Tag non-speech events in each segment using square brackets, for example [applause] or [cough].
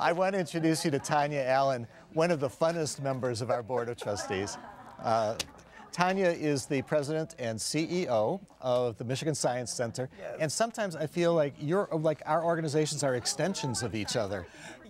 I want to introduce you to Tonya Allen, one of the funnest members of our Board of Trustees. Uh, Tonya is the president and CEO of the Michigan Science Center, Yes. and sometimes I feel like you're like our organizations are extensions of each other.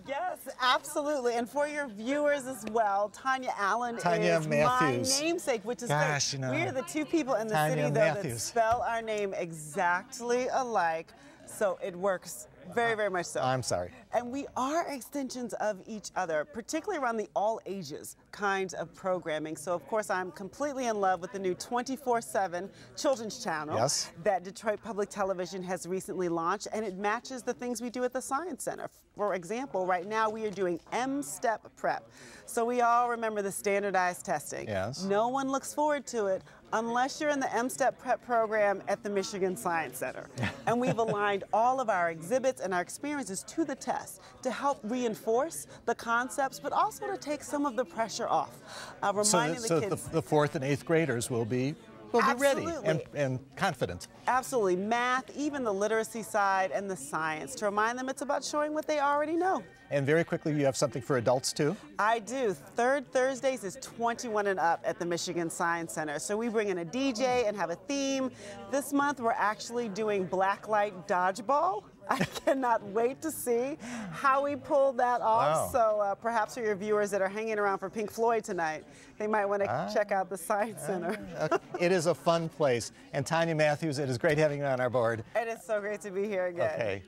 Yes, absolutely. And for your viewers as well, Tonya Allen Tonya is Matthews. my namesake, which is Gosh, great. you know. We are the two people in the Tonya city though, Matthews. that spell our name exactly alike. So it works very, very much so. I'm sorry. And we are extensions of each other, particularly around the all ages kinds of programming. So, of course, I'm completely in love with the new 24 7 children's channel Yes. that Detroit Public Television has recently launched, and it matches the things we do at the Science Center. For example, right now we are doing M Step Prep. So, we all remember the standardized testing. Yes. No one looks forward to it unless you're in the M Step Prep program at the Michigan Science Center. [laughs] and we've aligned all of our exhibits and our experiences to the test to help reinforce the concepts, but also to take some of the pressure off. Uh, So, reminding so the the, kids. the fourth and eighth graders will be will be ready and, and confident. Absolutely. Math, even the literacy side and the science, to remind them it's about showing what they already know. And very quickly, you have something for adults too. I do. Third Thursdays is 21 and up at the Michigan Science Center. So we bring in a DJ and have a theme. This month we're actually doing blacklight dodgeball. I [laughs] cannot wait to see how we pull that off. Wow. So uh, perhaps for your viewers that are hanging around for Pink Floyd tonight, they might want to Ah. check out the Science Center. Uh, it is a fun place. And Tonya Matthews, it is great having you on our board. It is so great to be here again. Okay.